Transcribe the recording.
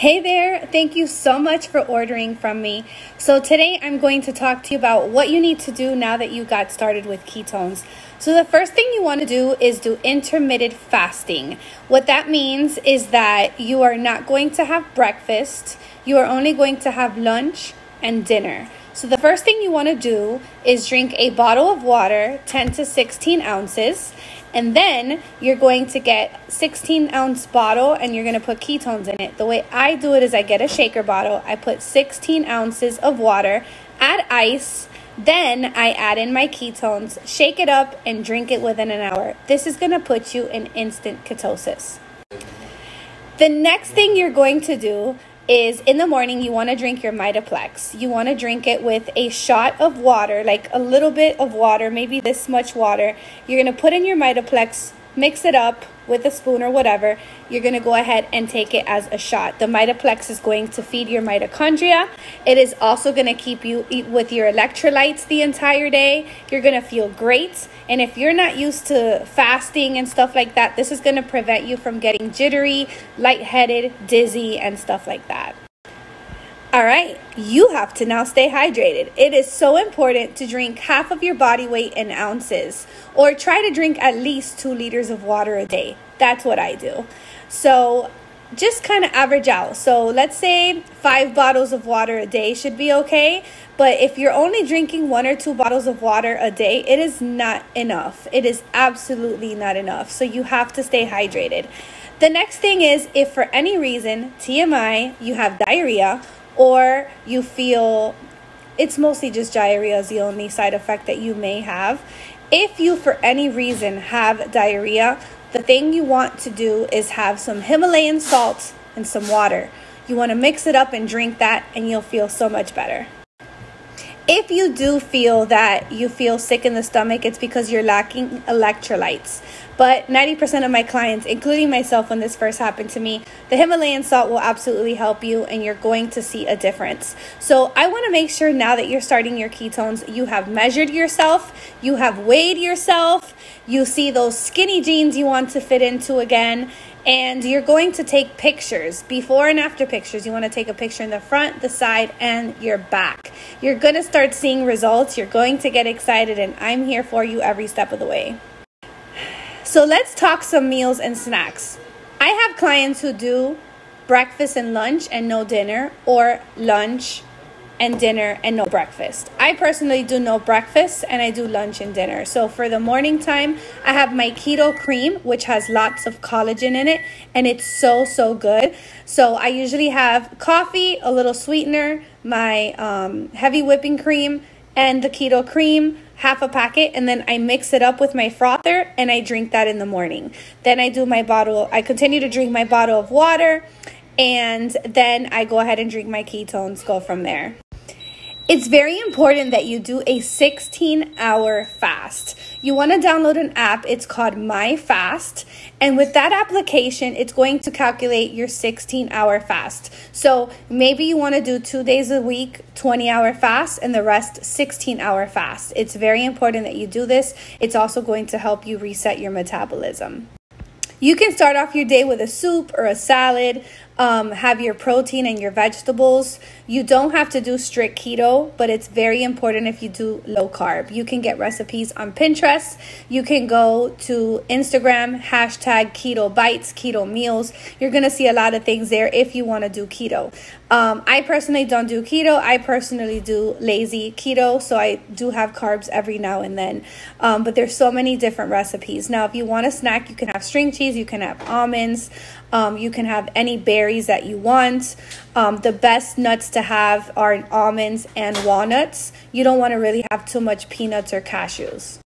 Hey there, thank you so much for ordering from me. So, today I'm going to talk to you about what you need to do now that you got started with ketones. So, the first thing you want to do is do intermittent fasting. What that means is that you are not going to have breakfast, you are only going to have lunch and dinner. So, the first thing you want to do is drink a bottle of water, 10 to 16 ounces, and then you're going to get 16 ounce bottle and you're going to put ketones in it. The way I do it is I get a shaker bottle, I put 16 ounces of water, add ice, then I add in my ketones, shake it up, and drink it within an hour. This is going to put you in instant ketosis. The next thing you're going to do is in the morning you want to drink your Mitoplex. You want to drink it with a shot of water, like a little bit of water, maybe this much water. You're going to put in your Mitoplex, mix it up with a spoon or whatever. You're going to go ahead and take it as a shot. The Mitoplex is going to feed your mitochondria. It is also going to keep you with your electrolytes the entire day. You're going to feel great. And if you're not used to fasting and stuff like that, this is going to prevent you from getting jittery, lightheaded, dizzy, and stuff like that. All right, you have to now stay hydrated. It is so important to drink half of your body weight in ounces or try to drink at least two liters of water a day. That's what I do. So just kind of average out. So let's say five bottles of water a day should be okay. But if you're only drinking one or two bottles of water a day, it is not enough. It is absolutely not enough. So you have to stay hydrated. The next thing is if for any reason, TMI, you have diarrhea or you feel it's mostly just diarrhea is the only side effect that you may have. If you for any reason have diarrhea, the thing you want to do is have some Himalayan salt and some water. You want to mix it up and drink that, and you'll feel so much better. If you do feel that you feel sick in the stomach, it's because you're lacking electrolytes. But 90% of my clients, including myself when this first happened to me, the Himalayan salt will absolutely help you and you're going to see a difference. So I want to make sure now that you're starting your ketones, you have measured yourself, you have weighed yourself, you see those skinny jeans you want to fit into again, and you're going to take pictures. Before and after pictures you want to take a picture in the front the side and your back. You're going to start seeing results. You're going to get excited and i'm here for you every step of the way. So let's talk some meals and snacks. I have clients who do breakfast and lunch and no dinner or lunch and dinner and no breakfast. I personally do no breakfast and I do lunch and dinner. So for the morning time, I have my keto cream, which has lots of collagen in it, and it's so, so good. So I usually have coffee, a little sweetener, my um, heavy whipping cream, and the keto cream half a packet and then I mix it up with my frother and I drink that in the morning. Then I do my bottle, I continue to drink my bottle of water and then I go ahead and drink my ketones, go from there. It's very important that you do a 16 hour fast. You want to download an app, it's called My Fast. And with that application, it's going to calculate your 16 hour fast. So maybe you want to do two days a week, 20 hour fast, and the rest 16 hour fast. It's very important that you do this. It's also going to help you reset your metabolism. You can start off your day with a soup or a salad, um, have your protein and your vegetables. You don't have to do strict keto, but it's very important if you do low carb. You can get recipes on Pinterest. You can go to Instagram, hashtag keto bites, keto meals. You're going to see a lot of things there if you want to do keto. Um, I personally don't do keto. I personally do lazy keto, so I do have carbs every now and then. Um, but there's so many different recipes. Now, if you want a snack, you can have string cheese, you can have almonds, um, you can have any berries that you want. Um, the best nuts to have are almonds and walnuts. You don't want to really have too much peanuts or cashews.